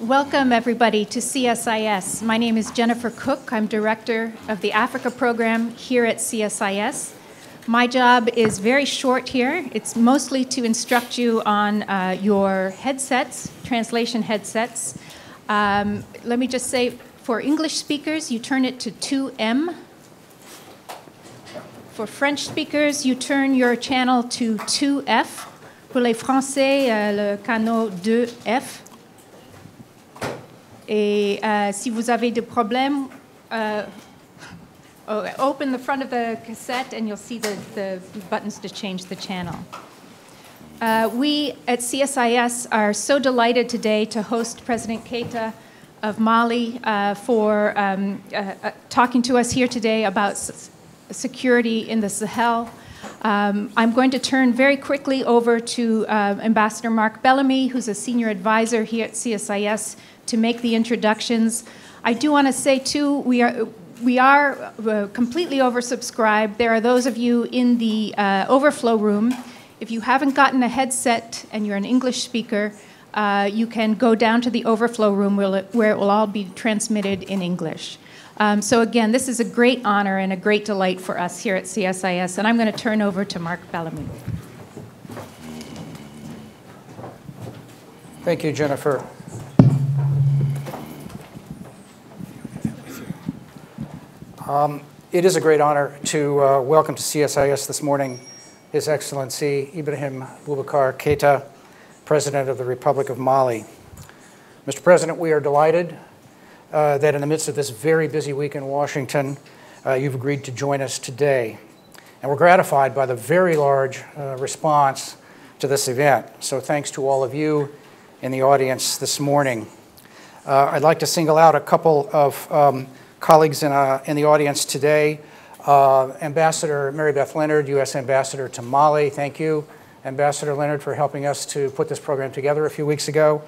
Welcome, everybody, to CSIS. My name is Jennifer Cooke. I'm director of the Africa program here at CSIS. My job is very short here. It's mostly to instruct you on uh, your headsets, translation headsets. Um, let me just say for English speakers, you turn it to 2M. For French speakers, you turn your channel to 2F. Pour les Français, euh, le canal 2F. Et uh, si vous avez des problèmes, uh, open the front of the cassette and you'll see the, the buttons to change the channel. Uh, we at CSIS are so delighted today to host President Keita of Mali uh, for um, uh, uh talking to us here today about security in the Sahel. Um, I'm going to turn very quickly over to uh, Ambassador Mark Bellamy, who's a senior advisor here at CSIS, to make the introductions. I do want to say, too, we are we are uh, completely oversubscribed. There are those of you in the uh, overflow room. If you haven't gotten a headset and you're an English speaker, uh, you can go down to the overflow room where it, where it will all be transmitted in English. Um, so, again, this is a great honor and a great delight for us here at CSIS. And I'm going to turn over to Mark Bellamy. Thank you, Jennifer. Um, it is a great honor to uh, welcome to CSIS this morning His Excellency Ibrahim Boubacar Keita, President of the Republic of Mali. Mr. President, we are delighted uh, that in the midst of this very busy week in Washington, uh, you've agreed to join us today. And we're gratified by the very large uh, response to this event. So thanks to all of you in the audience this morning. Uh, I'd like to single out a couple of um, colleagues in, uh, in the audience today. Uh, Ambassador Mary Beth Leonard, U.S. Ambassador to Mali, thank you. Ambassador Leonard for helping us to put this program together a few weeks ago.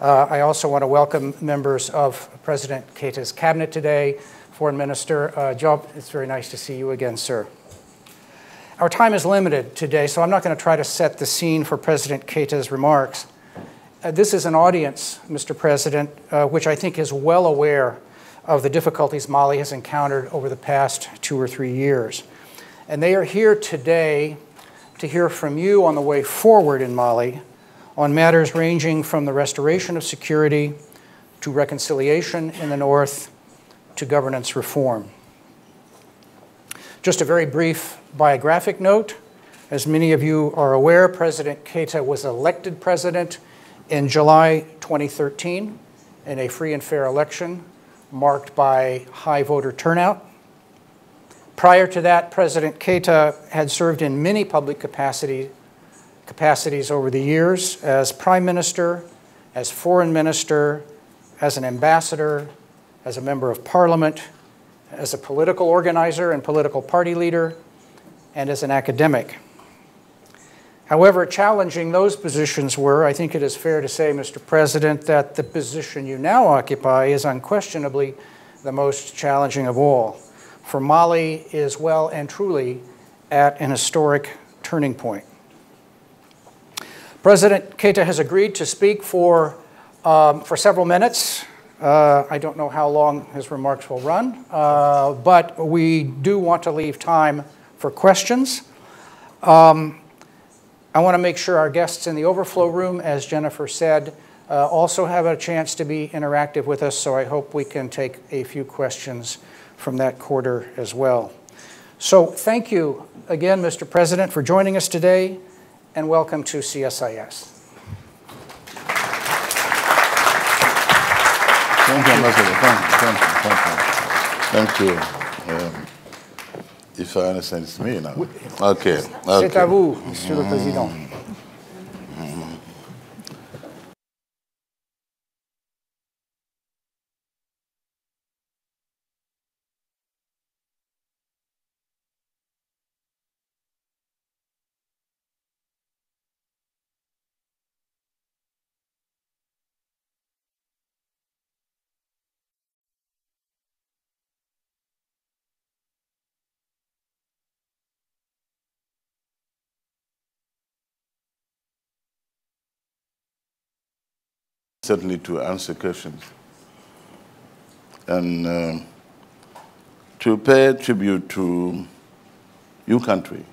Uh, I also want to welcome members of President Keita's cabinet today. Foreign Minister uh, Diop, it's very nice to see you again, sir. Our time is limited today, so I'm not going to try to set the scene for President Keita's remarks. Uh, this is an audience, Mr. President, uh, which I think is well aware of the difficulties Mali has encountered over the past two or three years. And they are here today to hear from you on the way forward in Mali on matters ranging from the restoration of security to reconciliation in the north to governance reform. Just a very brief biographic note. As many of you are aware, President Keita was elected president in July 2013 in a free and fair election marked by high voter turnout. Prior to that, President Keita had served in many public capacity, capacities over the years as prime minister, as foreign minister, as an ambassador, as a member of parliament, as a political organizer and political party leader, and as an academic. However challenging those positions were, I think it is fair to say, Mr. President, that the position you now occupy is unquestionably the most challenging of all. For Mali is well and truly at an historic turning point. President Keita has agreed to speak for, um, for several minutes. Uh, I don't know how long his remarks will run, uh, but we do want to leave time for questions. Um, I want to make sure our guests in the overflow room, as Jennifer said, uh, also have a chance to be interactive with us, so I hope we can take a few questions from that quarter as well. So thank you again, Mr. President, for joining us today, and welcome to CSIS. Thank you, Ambassador. Thank you, thank you, thank you. Um, if I understand, it's me now. Okay. C'est à vous, Monsieur le Président. Certainly to answer questions and um, to pay tribute to your country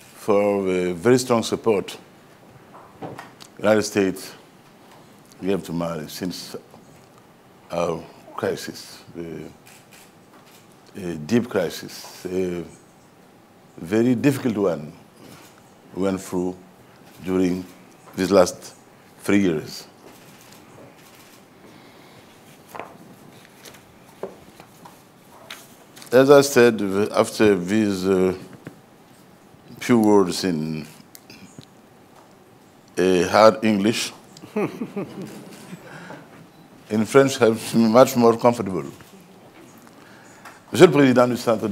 for the very strong support United States gave to Mali since our crisis, the, a deep crisis, a very difficult one we went through during these last three years. As I said, after these uh, few words in hard English, in French, I'm much more comfortable. Monsieur le Président du Centre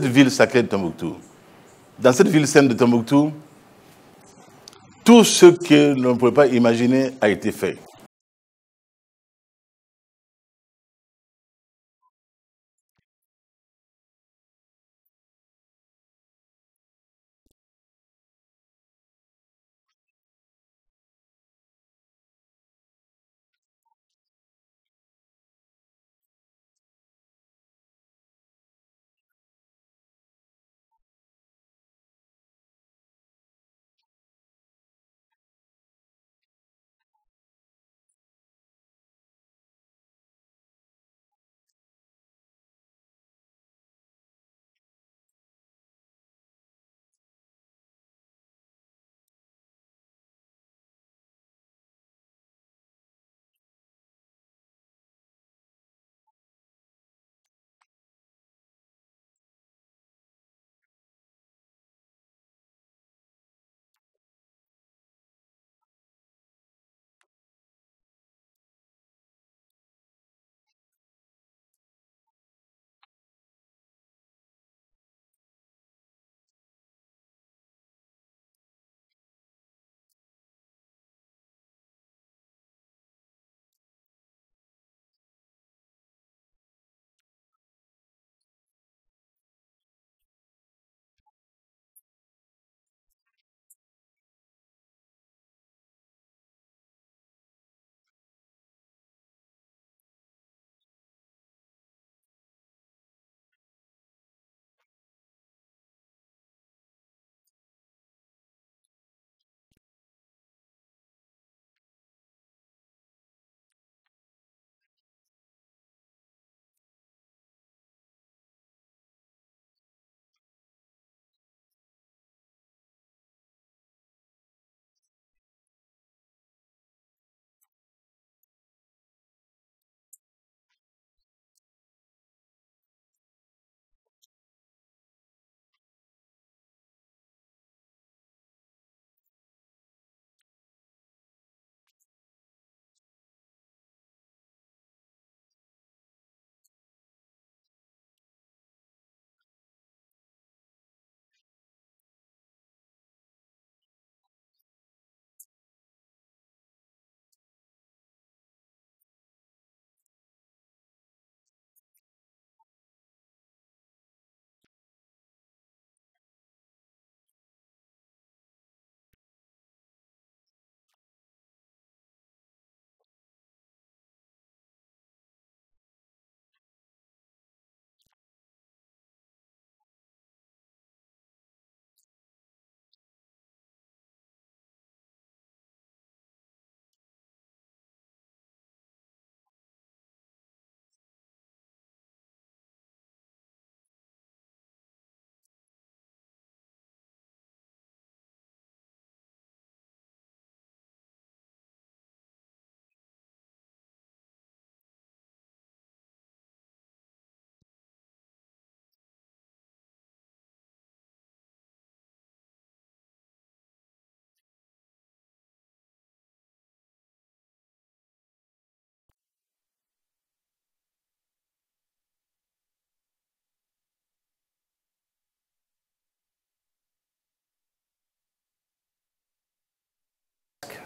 ville sacrée de Tombouctou, dans cette ville sainte de Tombouctou, tout ce que l'on ne pouvait pas imaginer a été fait.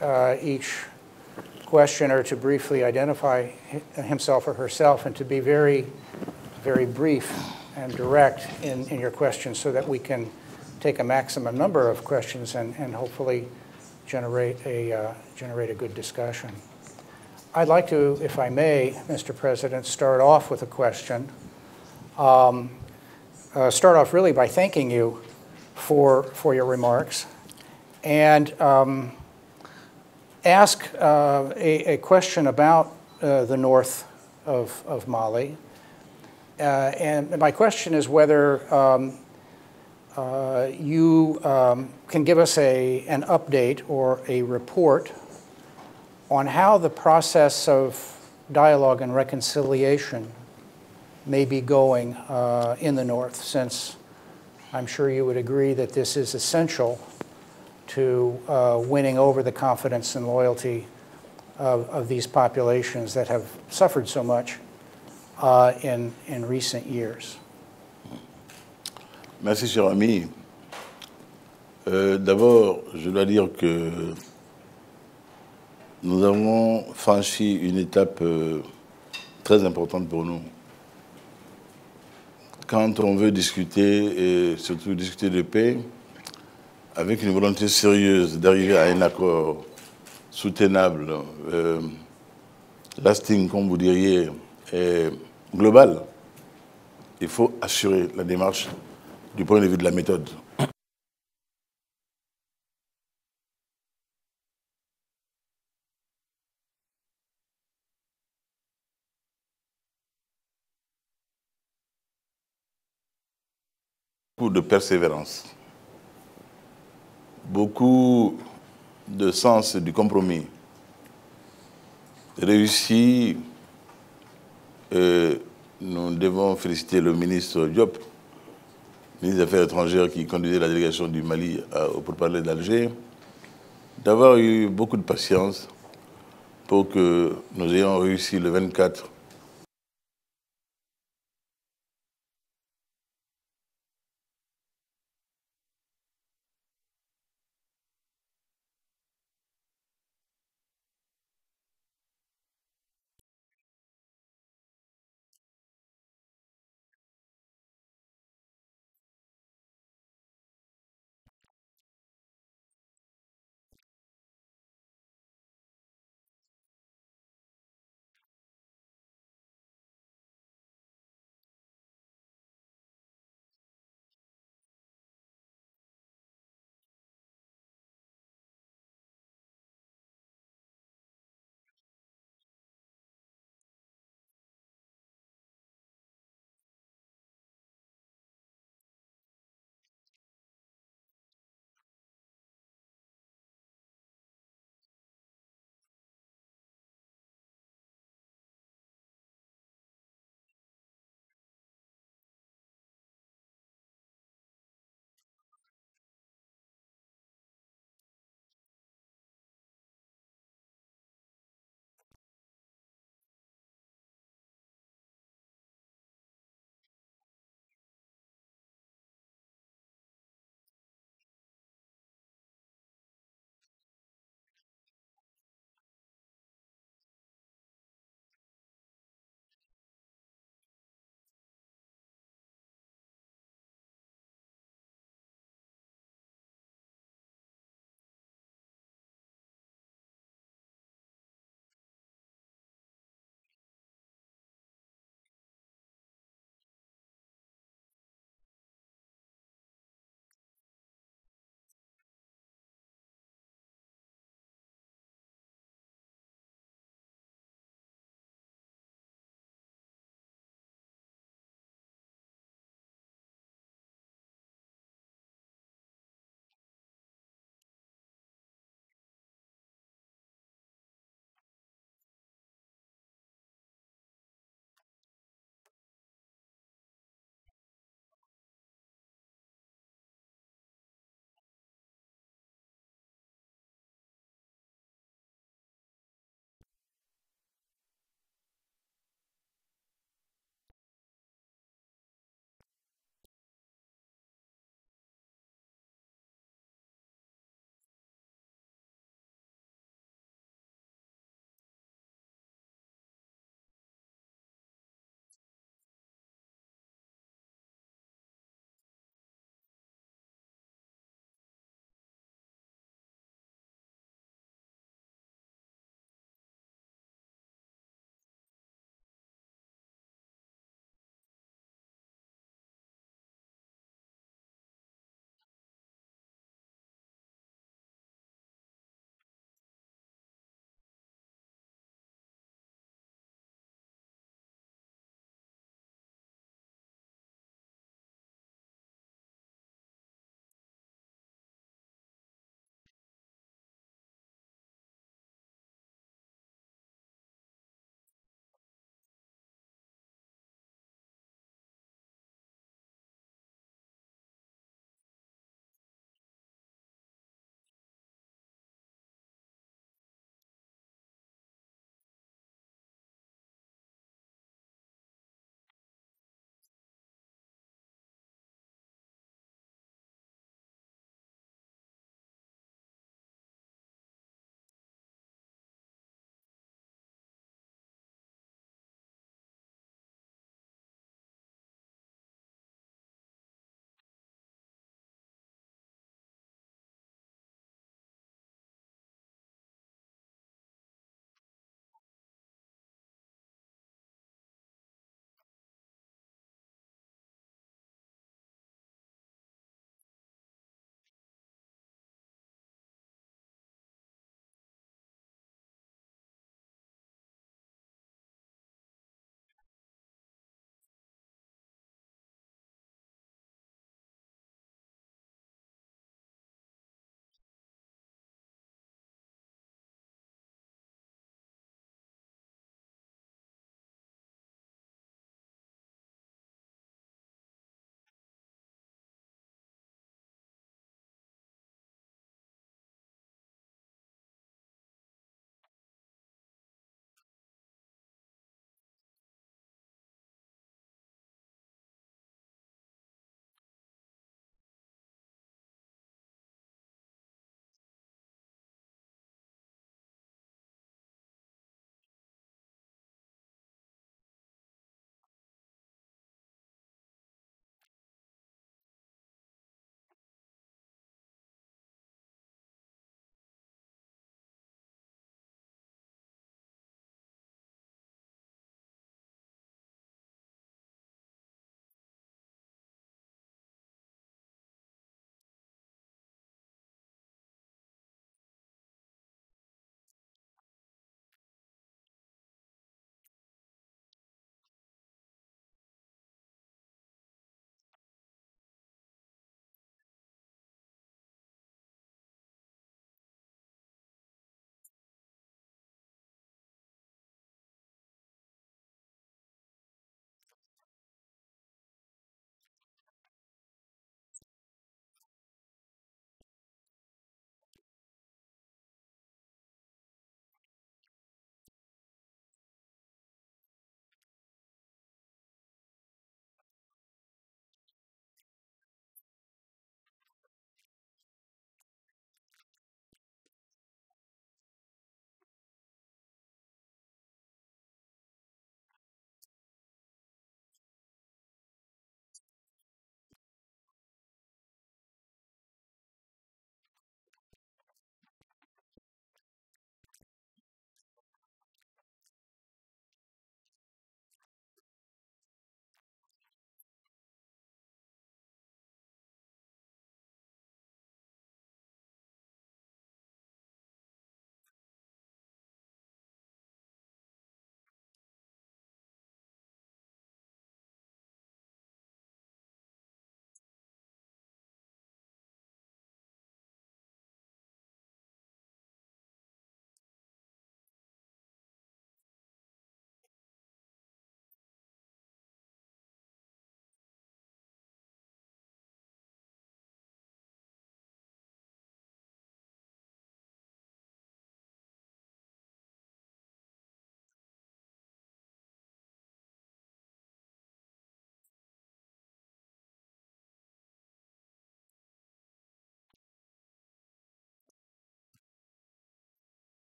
Uh, each questioner to briefly identify himself or herself and to be very, very brief and direct in, in your questions so that we can take a maximum number of questions and, and hopefully generate a, uh, generate a good discussion. I'd like to, if I may, Mr. President, start off with a question. Um, uh, Start off really by thanking you for, for your remarks. And um, ask uh, a, a question about uh, the north of, of Mali. Uh, and my question is whether um, uh, you um, can give us a, an update or a report on how the process of dialogue and reconciliation may be going uh, in the north, since I'm sure you would agree that this is essential to uh, winning over the confidence and loyalty of, of these populations that have suffered so much uh, in, in recent years. Merci, cher ami. Euh, D'abord, je dois dire que nous avons franchi une étape euh, très importante pour nous. Quand on veut discuter, et surtout discuter de paix, avec une volonté sérieuse d'arriver à un accord soutenable, euh, lasting, comme vous diriez, et global, il faut assurer la démarche du point de vue de la méthode. De persévérance, beaucoup de sens du compromis, réussi. euh, nous devons féliciter le ministre Diop, ministre des Affaires étrangères qui conduisait la délégation du Mali au pourparler d'Alger, d'avoir eu beaucoup de patience pour que nous ayons réussi le 24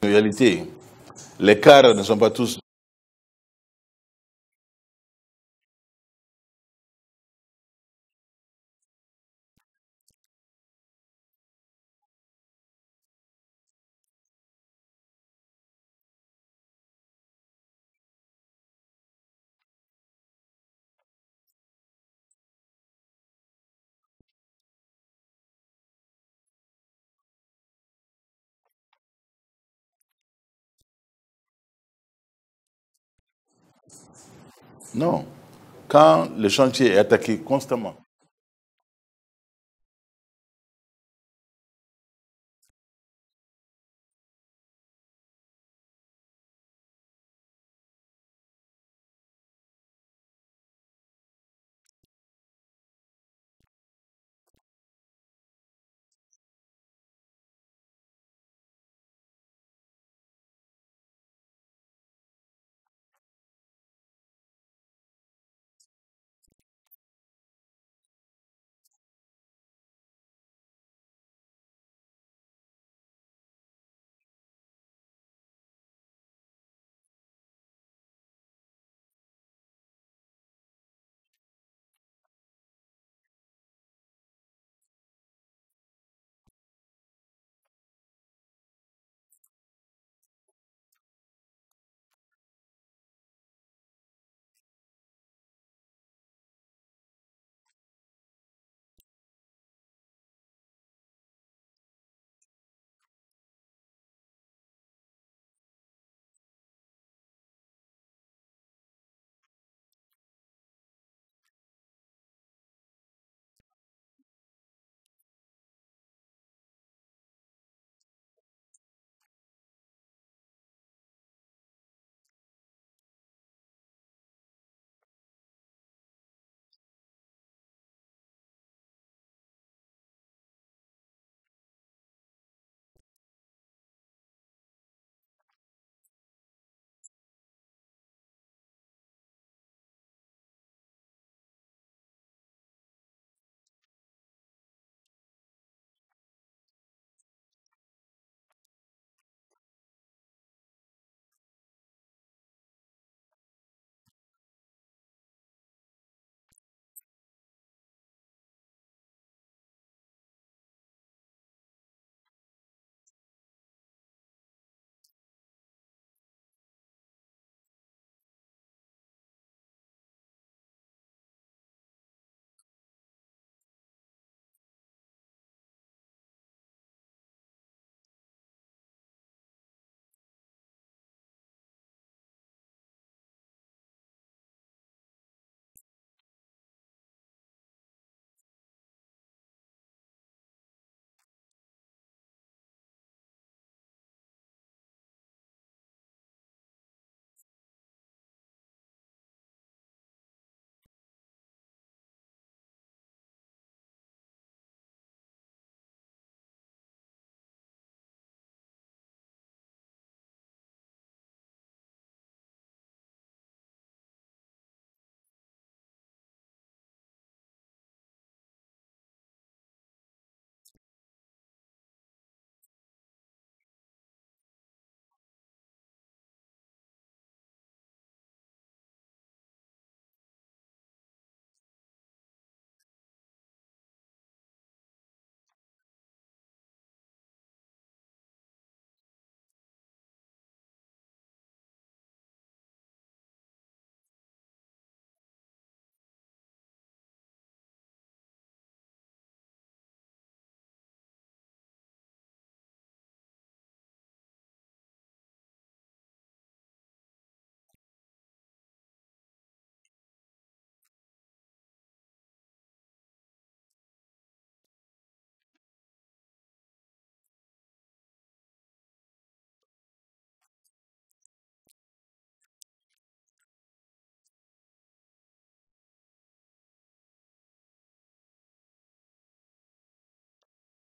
En réalité, les cars ne sont pas tous Non. Quand le chantier est attaqué constamment,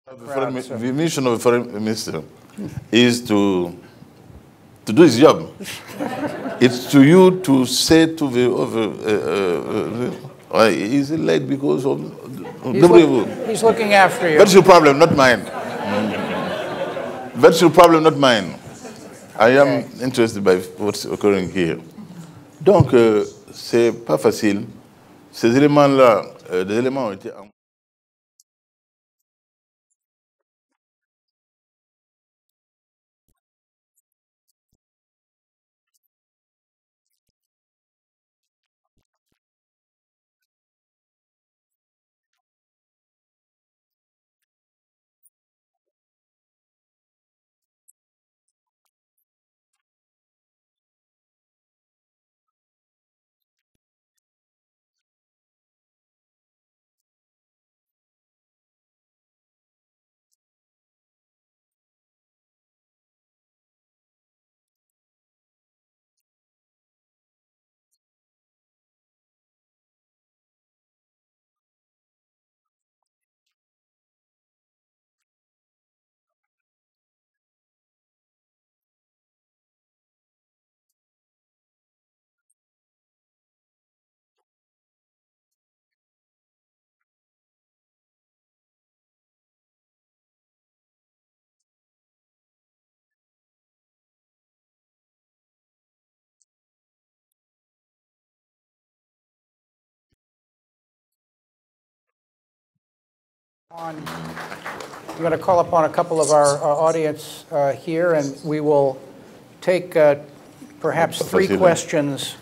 The mission of a foreign minister is to to do his job. it's to you to say to the other, uh, uh, uh, he's late because of He's, look, he's looking after you. That's your problem, not mine. That's your problem, not mine. I am Okay. interested by what's occurring here. Donc, euh, c'est pas facile. Ces éléments-là, euh, des éléments ont été. On, I'm going to call upon a couple of our uh, audience uh, here, and we will take uh, perhaps three questions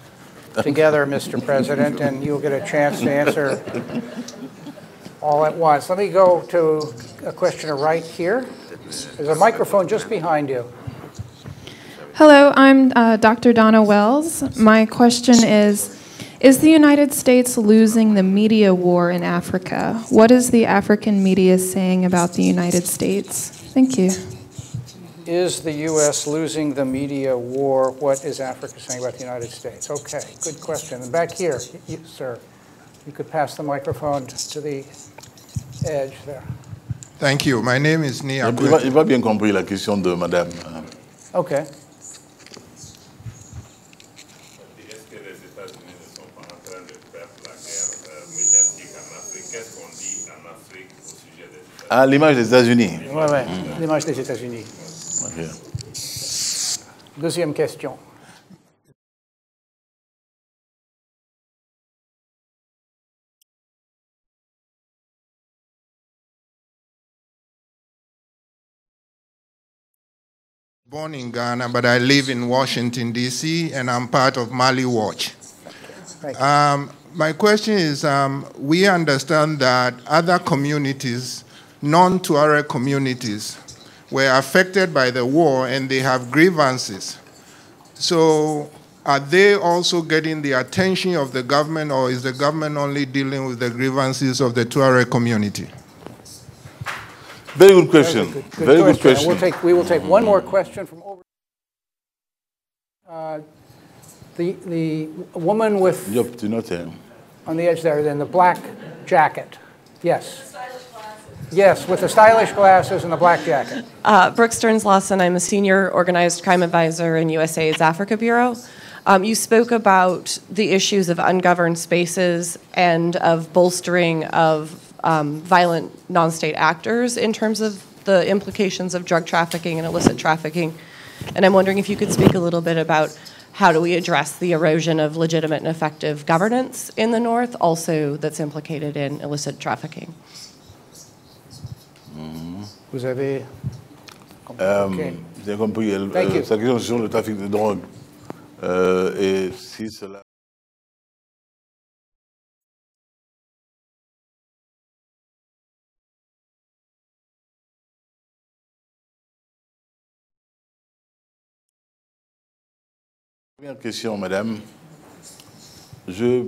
together, Mr. President, and you'll get a chance to answer all at once. Let me go to a questioner right here. There's a microphone just behind you. Hello, I'm uh, Dr. Donna Wells. My question is Is the United States losing the media war in Africa? What is the African media saying about the United States? Thank you. Is the U.S. losing the media war? What is Africa saying about the United States? Okay, good question. And back here, you, sir, you could pass the microphone to the edge there. Thank you. My name is Nia Il va, il va bien compris la question de madame. Euh, okay. Est-ce que les États-Unis ne sont pas en train de perdre la guerre euh, médiatique en Afrique Qu'est-ce qu'on dit en Afrique au sujet des États-Unis Ah, l'image des États-Unis. Ouais, ouais. L'image des États-Unis. Ok. Deuxième question. born in Ghana, but I live in Washington, D.C., and I'm part of Mali Watch. Um, my question is um, we understand that other communities, non Tuareg communities, were affected by the war and they have grievances. So, are they also getting the attention of the government, or is the government only dealing with the grievances of the Tuareg community? Very good question. Good, Very good question. We'll take, we will take one more question from over. Uh, The, the woman with, Diop, tu notes, hein? on the edge there, then the black jacket. Yes. Yes, with the stylish glasses and the black jacket. Uh, Brooke Stearns Lawson, I'm a senior organized crime advisor in USAID's Africa Bureau. Um, you spoke about the issues of ungoverned spaces and of bolstering of um, violent non state actors in terms of the implications of drug trafficking and illicit trafficking. And I'm wondering if you could speak a little bit about how do we address the erosion of legitimate and effective governance in the North, also that's implicated in illicit trafficking. Vous avez. Euh, Ok. J'ai compris. Elle, euh, you. sa question sur le trafic de drogue. Euh, et si cela. Première question, madame. Je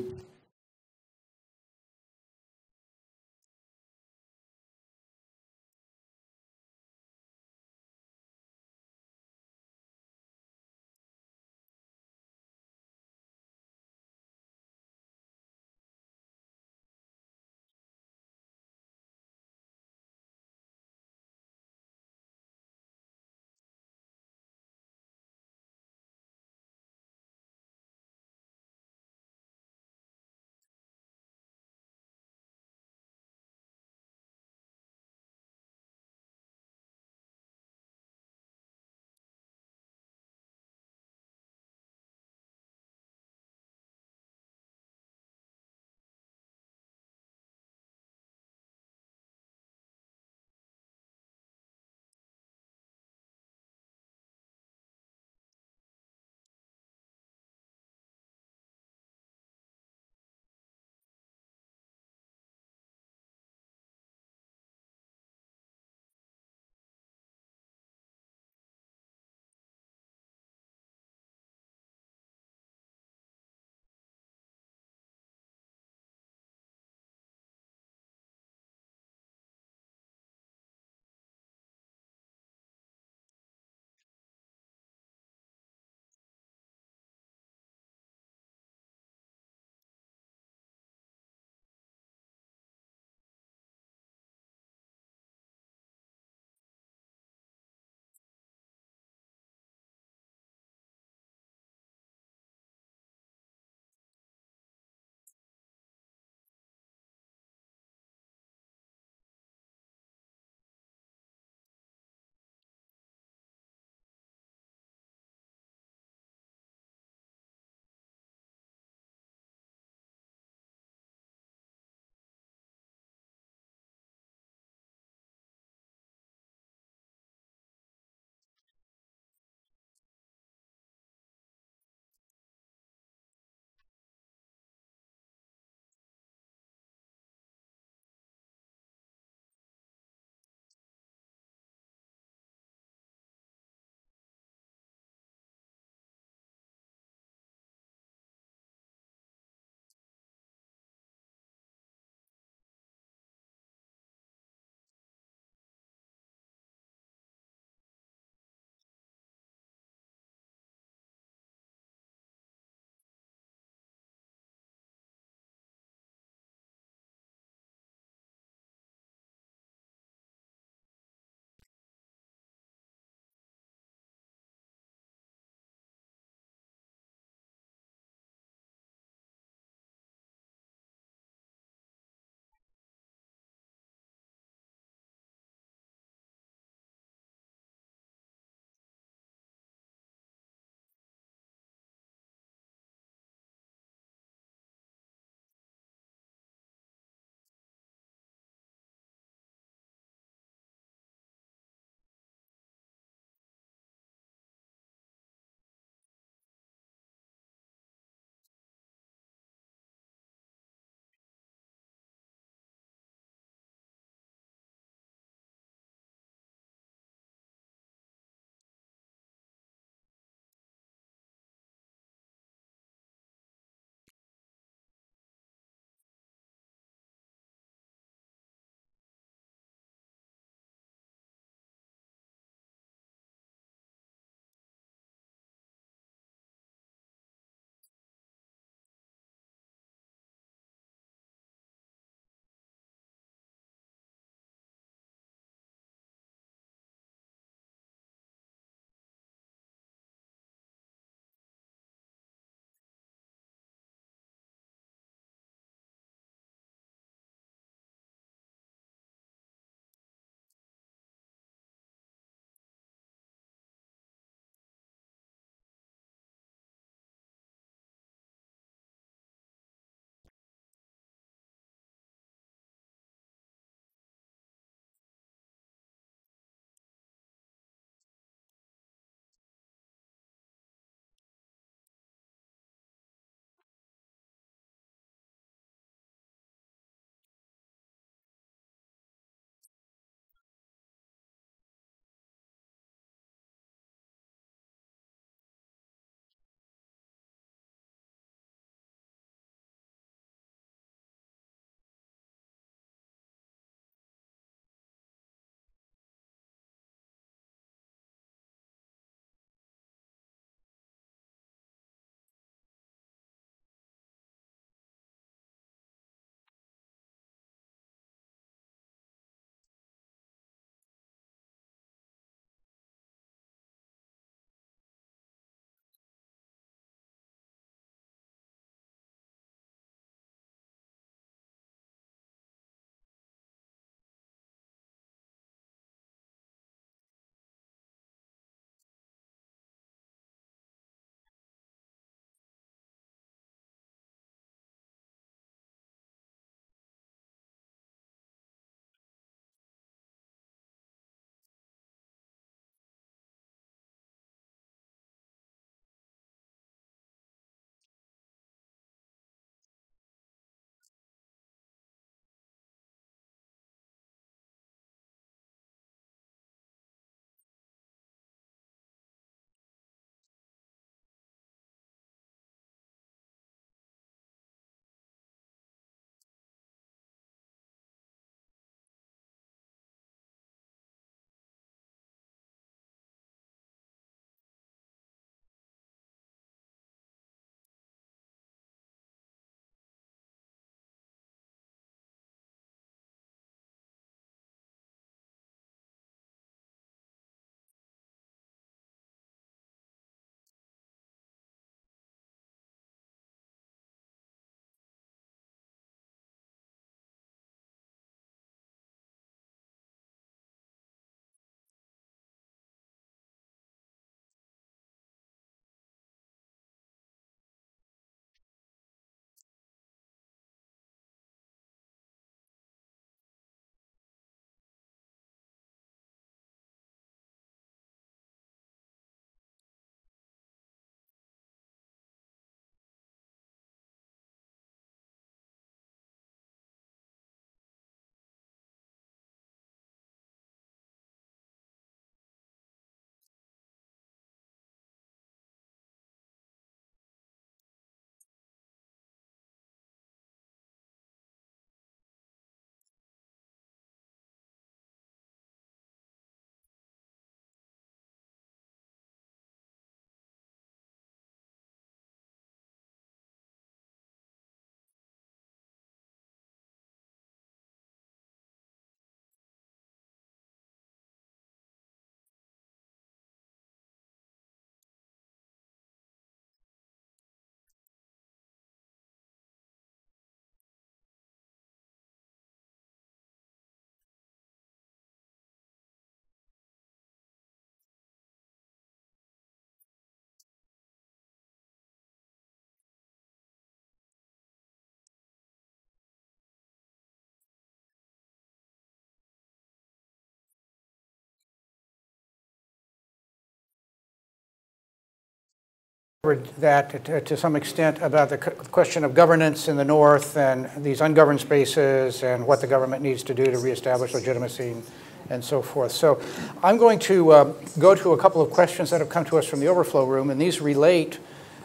that to, to some extent about the question of governance in the north and these ungoverned spaces and what the government needs to do to reestablish legitimacy and, and so forth. So I'm going to uh, go to a couple of questions that have come to us from the overflow room, and these relate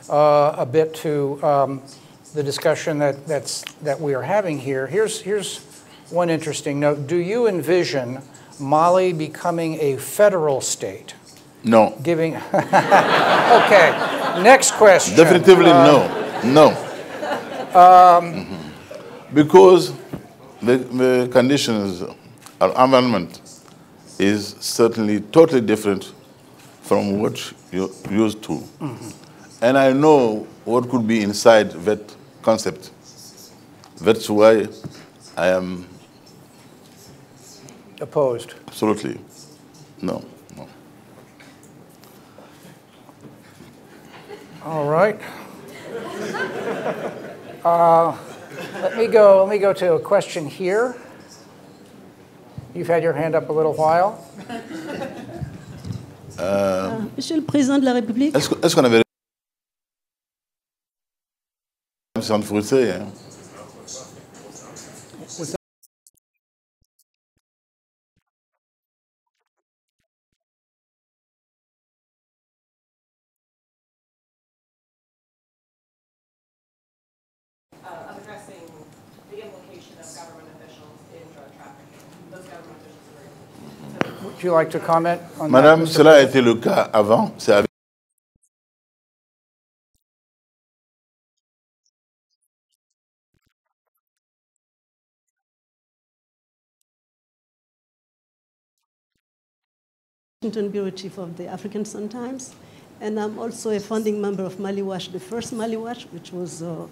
uh, a bit to um, the discussion that, that's, that we are having here. Here's, here's one interesting note. Do you envision Mali becoming a federal state? No. Giving, okay, next question. Definitively Uh, no. No. Mhm. Because the, the conditions, our environment is certainly totally different from what you're used to. And I know what could be inside that concept. That's why I am Opposed. absolutely no. All right. Uh, Let me go, let me go to a question here. You've had your hand up a little while. Monsieur le Président de la République, Est-ce que- est-ce qu'on avait. Sans frustré, hein? of addressing the implication of government officials in drug trafficking. Those government officials are Would you like to comment on that? Madame, Mr. cela a été le cas avant. C'est avec Washington Bureau Chief of the African Sun Times, and I'm also a founding member of Mali Watch, the first Mali Watch, which was uh,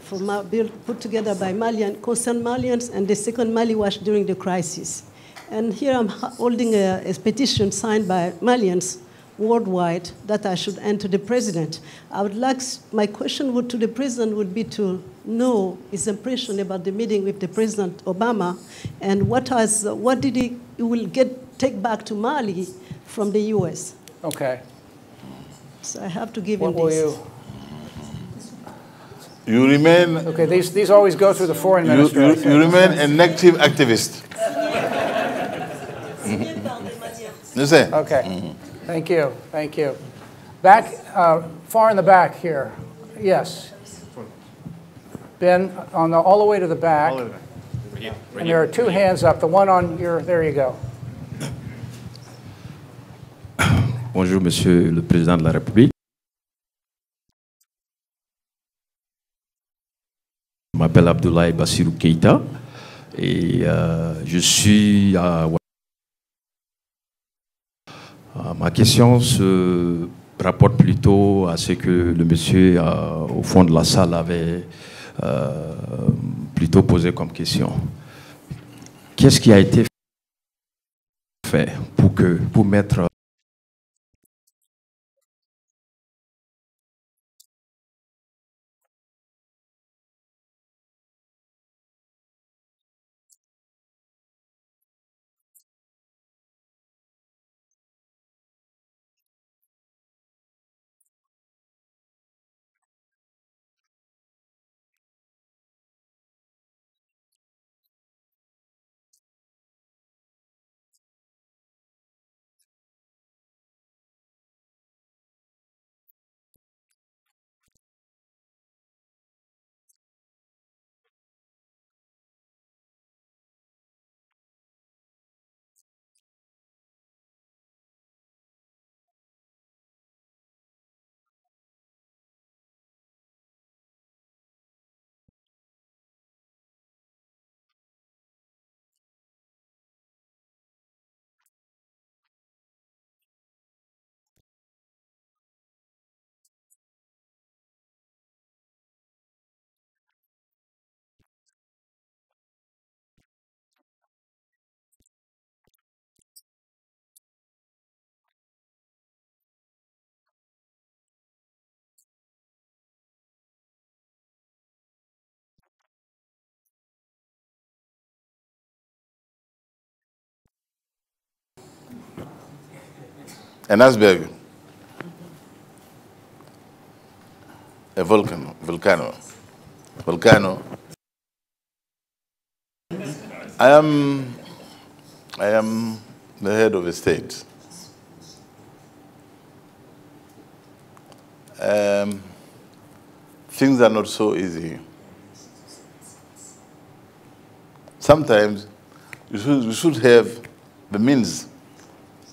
for Ma- built, put together by Malian, concerned Malians, and the second Mali Watch during the crisis. And here I'm holding a, a petition signed by Malians worldwide that I should enter the president. I would like, my question would, to the president would be to know his impression about the meeting with the President Obama and what, has, what did he, he will get, take back to Mali from the US. Okay. So I have to give What him will this. you, You remain, okay, these, these always go through the foreign you, minister. I you, you remain an active activist. You it. Okay, thank you, thank you. Back, uh, far in the back here, yes. Ben, on the, all the way to the back. And there are two hands up, the one on your, there you go. Bonjour, Monsieur le Président de la République. Je m'appelle Abdoulaye Bassirou Keïta et euh, je suis à Ouad- Ma question se rapporte plutôt à ce que le monsieur au fond de la salle avait euh, plutôt posé comme question. Qu'est-ce qui a été fait pour, que, pour mettre Un iceberg. a volcano, volcano, volcano. I am, I am the head of a state. Um, things are not so easy. Sometimes you should, you should have the means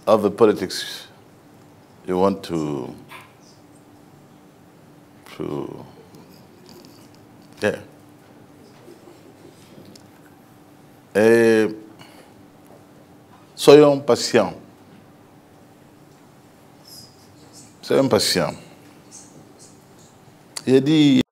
of the politics you want to, to yeah. Eh, Et soyons patients. Soyons patients. Il a dit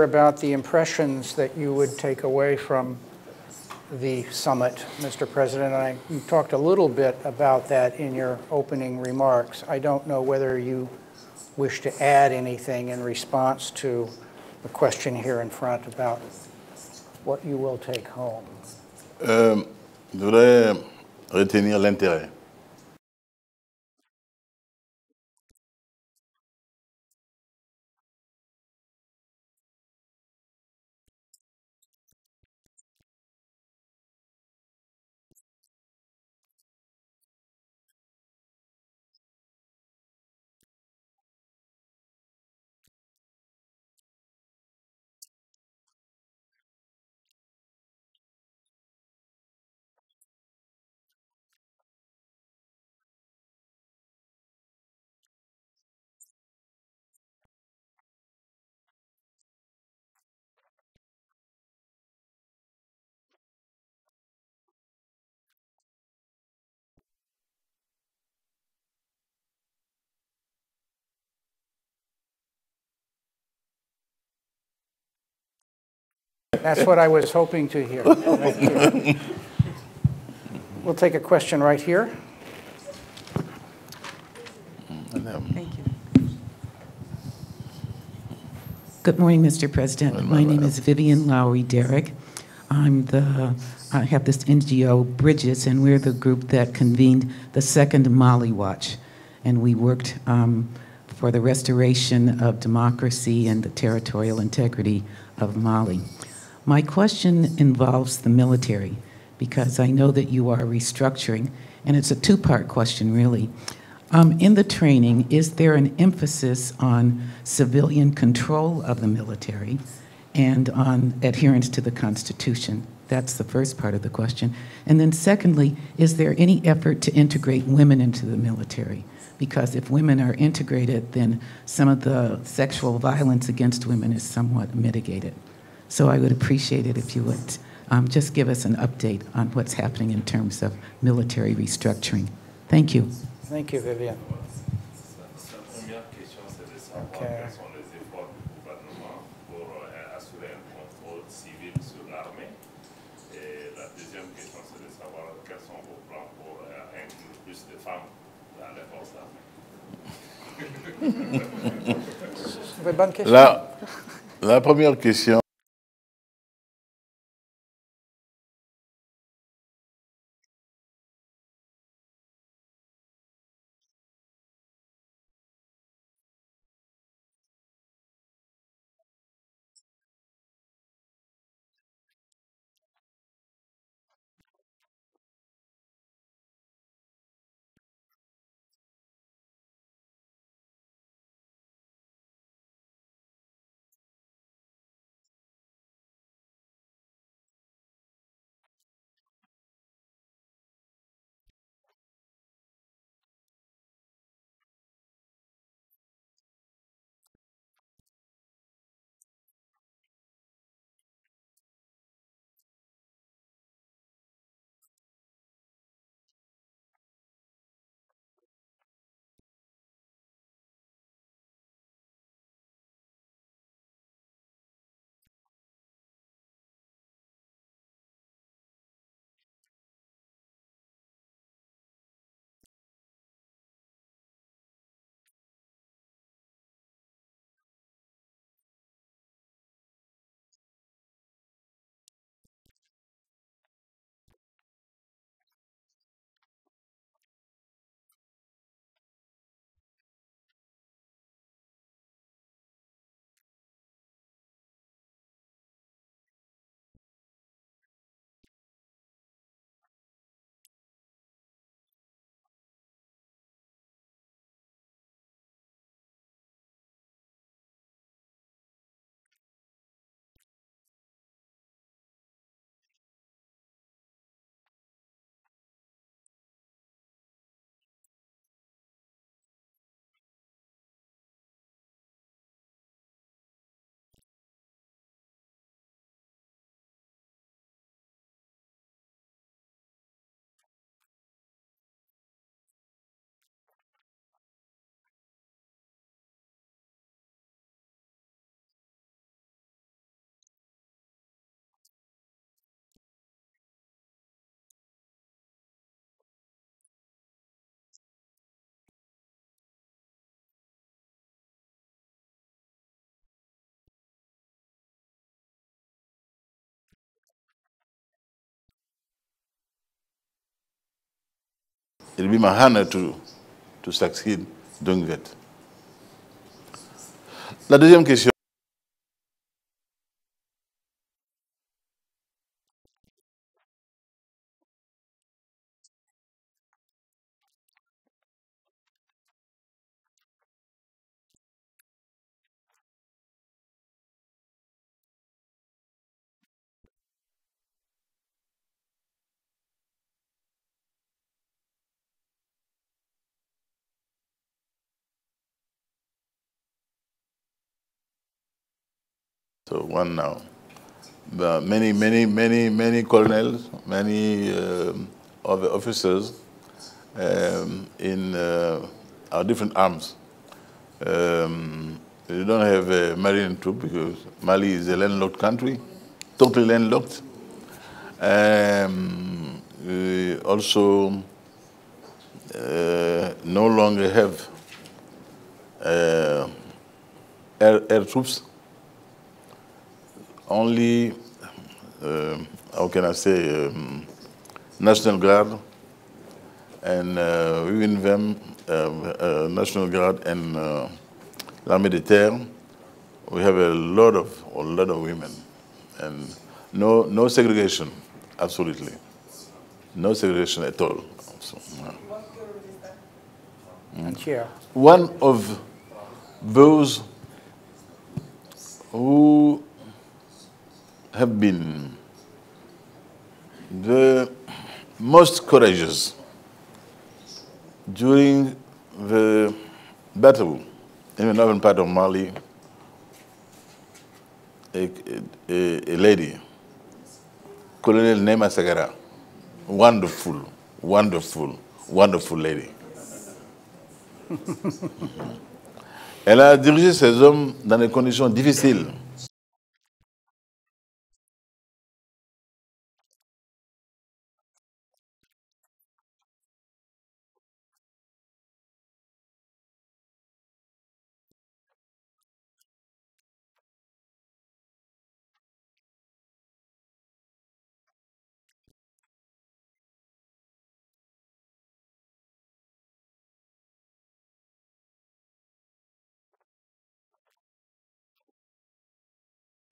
about the impressions that you would take away from the summit, Mr. President. I, talked a little bit about that in your opening remarks. I don't know whether you wish to add anything in response to the question here in front about what you will take home. Euh, je voudrais retenir l'intérêt. That's what I was hoping to hear. Thank you. We'll take a question right here. Thank you. Good morning, Mr. President. My name is Vivian Lowery Derryck. I'm the, I have this NGO, Bridges, and we're the group that convened the second Mali Watch. And we worked um, for the restoration of democracy and the territorial integrity of Mali. My question involves the military because I know that you are restructuring, and it's a two part question, really. Um, in the training, is there an emphasis on civilian control of the military and on adherence to the Constitution? That's the first part of the question. And then, secondly, is there any effort to integrate women into the military? Because if women are integrated, then some of the sexual violence against women is somewhat mitigated. So I would appreciate it if you would um, just give us an update on what's happening in terms of military restructuring. Thank you. Thank you, Vivian. Sa première question, c'est de it'll be my honor to, to succeed doing that. La deuxième question. So one now. But many, many, many, many colonels, many um, other officers um, in uh, our different arms. Um, we don't have a marine troop because Mali is a landlocked country, totally landlocked. Um, we also uh, no longer have uh, air, air troops only, uh, how can I say, um, National Guard, and uh, within them, uh, uh, National Guard and uh, l'Armée de Terre, we have a lot of, a lot of women, and no, no segregation, absolutely, no segregation at all. So, yeah. You. One of those who have been the most courageous during the battle in the northern part of Mali, a, a, a lady, Colonel Nema Sagara, wonderful, wonderful, wonderful lady. Elle a dirigé ses hommes dans des conditions difficiles.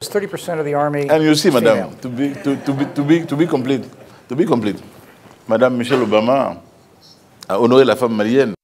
30% of the army. And you see, madam, to be, to, to, be, to, be, to be complete, to be complete, Madame Michelle Obama a honoré la femme malienne.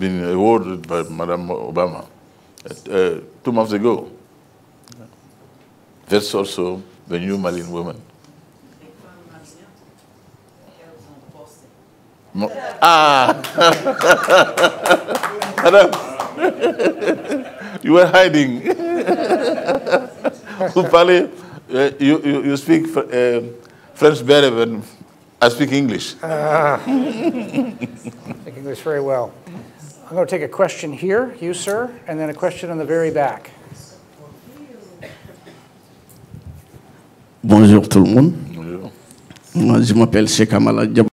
Been awarded by Madame Obama uh, two months ago. That's also the new Malian woman. Mo- Ah! Madame, you were hiding. Vous uh, you, you, you speak uh, French better than I speak English. i Speak English very well. I'm going to take a question here, you, sir, and then a question on the very back. Bonjour tout le monde. Moi, je m'appelle Sheikh Amala Diab-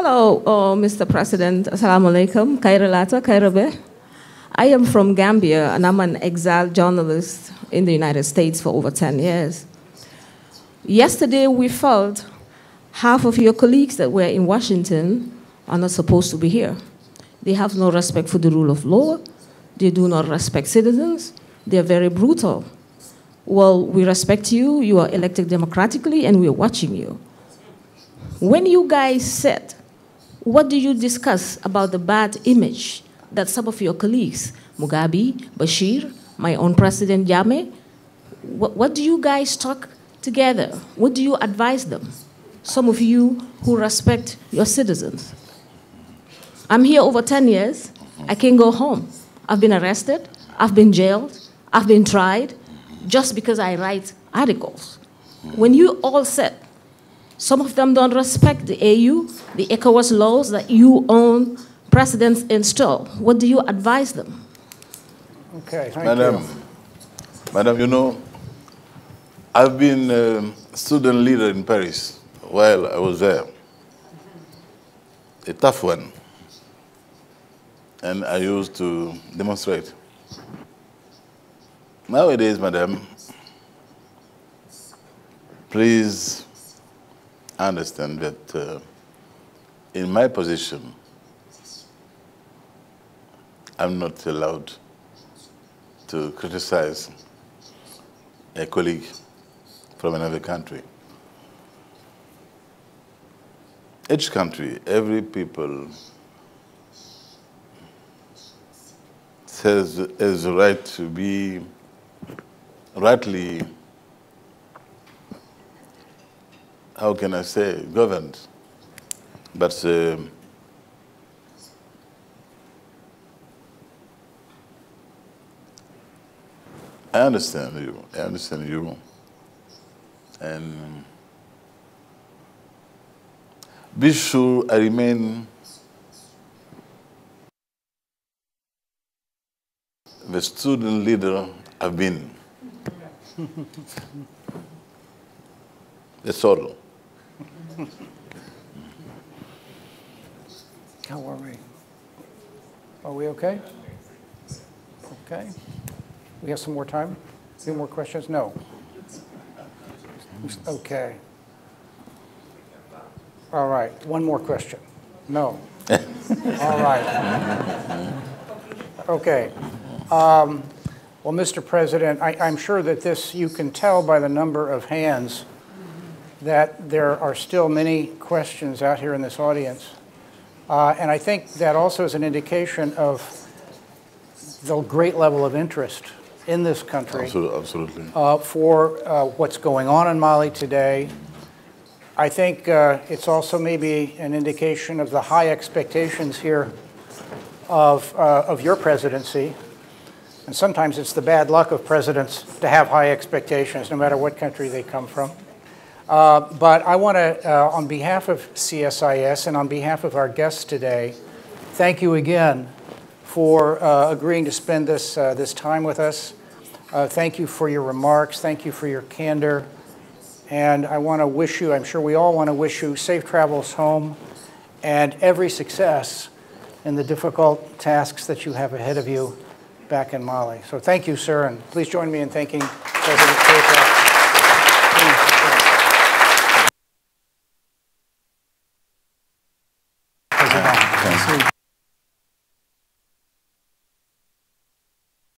Hello, uh, Mr. President. Assalamu alaikum. Kaira Lata, Kaira Be. I am from Gambia and I'm an exiled journalist in the United States for over 10 years. Yesterday, we felt half of your colleagues that were in Washington are not supposed to be here. They have no respect for the rule of law. They do not respect citizens. They're very brutal. Well, we respect you. You are elected democratically, and we're watching you. When you guys said, what do you discuss about the bad image that some of your colleagues, Mugabe, Bashir, my own president Jammeh, what, what do you guys talk together? What do you advise them? Some of you who respect your citizens. I'm here over 10 years. I can't go home. I've been arrested, I've been jailed, I've been tried just because I write articles. When you all said some of them don't respect the AU, the ECOWAS laws that you own presidents install. What do you advise them? Okay, thank Madam, you. Madam, you know, I've been a student leader in Paris while I was there. A tough one. And I used to demonstrate. Nowadays, madam, please understand that uh, in my position, I'm not allowed to criticize a colleague from another country. Each country, every people says has the right to be rightly, how can I say, governed. But uh, I understand you. I understand you. And be sure I remain the student leader I've been. That's all. How are we? Are we okay? Okay. We have some more time? Any more questions? No. Okay. All right, one more question. No. All right. Okay. Um, Well, Mr. President, I- I'm sure that this, you can tell by the number of hands that there are still many questions out here in this audience. Uh, And I think that also is an indication of the great level of interest in this country Absolutely. uh, for uh, what's going on in Mali today. I think uh, it's also maybe an indication of the high expectations here of, uh, of your presidency. And sometimes it's the bad luck of presidents to have high expectations, no matter what country they come from. Uh, But I want to, uh, on behalf of CSIS and on behalf of our guests today, thank you again for uh, agreeing to spend this, uh, this time with us. Uh, Thank you for your remarks. Thank you for your candor. And I want to wish you, I'm sure we all want to wish you safe travels home and every success in the difficult tasks that you have ahead of you back in Mali. So thank you, sir, and please join me in thanking President Keita.